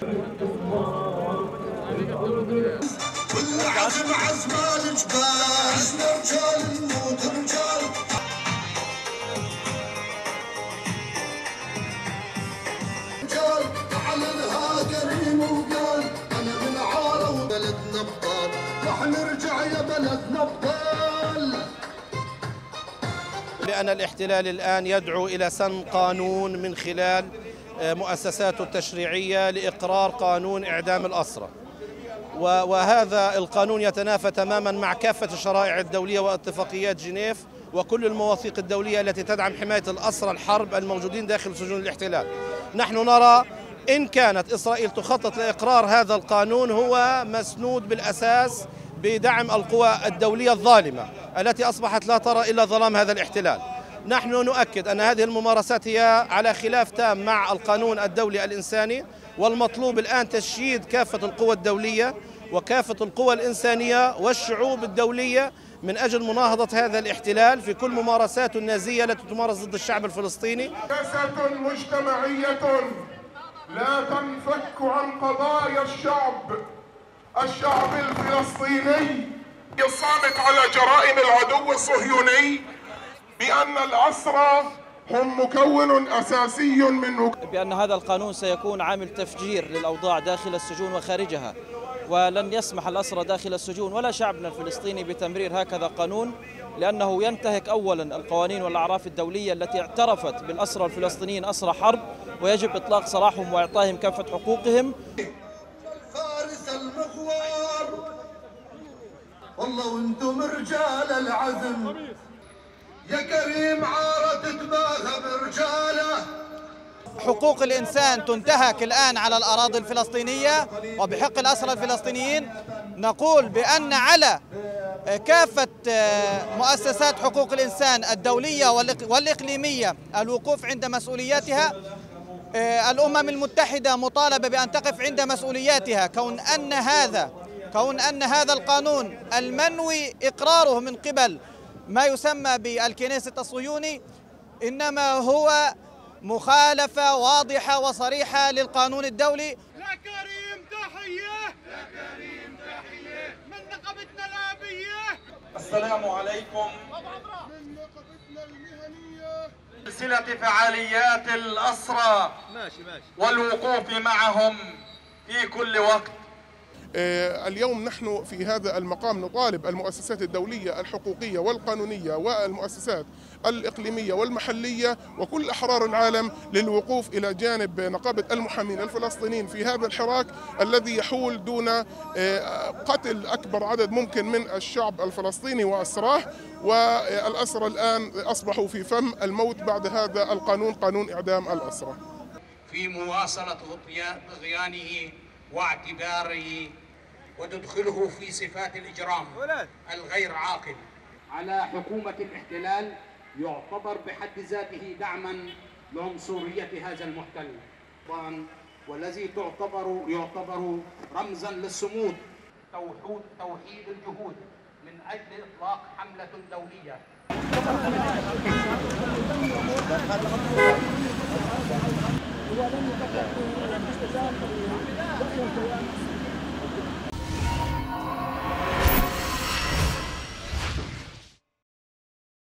كل عزم عزمان جبال عزم رجال رجال كريم وقال انا وبلدنا رح نرجع يا بلدنا لأن الاحتلال الآن يدعو إلى سن قانون من خلال مؤسساته التشريعية لإقرار قانون إعدام الأسرى و- وهذا القانون يتنافى تماما مع كافة الشرائع الدولية واتفاقيات جنيف وكل المواثيق الدولية التي تدعم حماية الأسرى الحرب الموجودين داخل سجون الاحتلال. نحن نرى إن كانت إسرائيل تخطط لإقرار هذا القانون هو مسنود بالأساس بدعم القوى الدولية الظالمة التي أصبحت لا ترى إلا ظلام هذا الاحتلال. نحن نؤكد أن هذه الممارسات هي على خلاف تام مع القانون الدولي الإنساني والمطلوب الآن تشييد كافة القوى الدولية وكافة القوى الإنسانية والشعوب الدولية من أجل مناهضة هذا الاحتلال في كل ممارساته النازية التي تمارس ضد الشعب الفلسطيني. سياسة مجتمعية لا تنفك عن قضايا الشعب الشعب الفلسطيني. الصامت على جرائم العدو الصهيوني بأن الأسرى هم مكون أساسي من بأن هذا القانون سيكون عامل تفجير للأوضاع داخل السجون وخارجها ولن يسمح الأسرى داخل السجون ولا شعبنا الفلسطيني بتمرير هكذا قانون لأنه ينتهك أولا القوانين والأعراف الدولية التي اعترفت بالأسرى الفلسطينيين أسرى حرب ويجب إطلاق سراحهم وإعطائهم كافة حقوقهم. فارس المغوار والله وأنتم رجال العزم. يا كريم عارة تتباهى برجاله حقوق الإنسان تنتهك الآن على الأراضي الفلسطينية وبحق الأسرى الفلسطينيين. نقول بأن على كافة مؤسسات حقوق الإنسان الدولية والإق- والإقليمية الوقوف عند مسؤولياتها الأمم المتحدة مطالبة بأن تقف عند مسؤولياتها. كون أن هذا كون أن هذا القانون المنوي إقراره من قبل ما يسمى بالكنيسة الصهيوني إنما هو مخالفة واضحة وصريحة للقانون الدولي. لكريم تحية! لكريم تحية! من نقبتنا الأبية! السلام عليكم. من نقبتنا المهنية! سلسلة فعاليات الأسرى والوقوف معهم في كل وقت. اليوم نحن في هذا المقام نطالب المؤسسات الدولية الحقوقية والقانونية والمؤسسات الإقليمية والمحلية وكل أحرار العالم للوقوف إلى جانب نقابة المحامين الفلسطينيين في هذا الحراك الذي يحول دون آه، قتل أكبر عدد ممكن من الشعب الفلسطيني وأسراه. والأسرى الآن أصبحوا في فم الموت بعد هذا القانون قانون إعدام الأسرى في مواصلة غطيان- طغيانه واعتباره وتدخله في صفات الإجرام الغير عاقل. على حكومة الاحتلال يعتبر بحد ذاته دعما لعنصرية هذا المحتل. والذي تعتبر يعتبر رمزا للصمود. توحيد توحيد الجهود من أجل إطلاق حملة دولية. ولم يتكلم